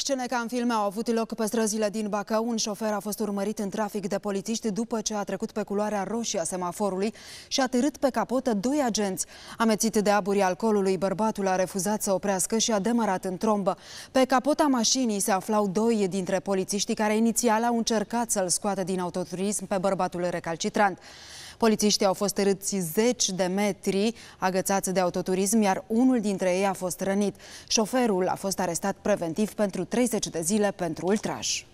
Scene ca în filme au avut loc pe străzile din Bacău. Un șofer a fost urmărit în trafic de polițiști după ce a trecut pe culoarea roșie a semaforului și a târât pe capotă doi agenți. Amețit de aburii alcoolului, bărbatul a refuzat să oprească și a demarat în trombă. Pe capota mașinii se aflau doi dintre polițiștii care inițial au încercat să-l scoată din autoturism pe bărbatul recalcitrant. Polițiștii au fost târâți zeci de metri agățați de autoturism, iar unul dintre ei a fost rănit. Șoferul a fost arestat preventiv pentru 30 de zile pentru ultraj.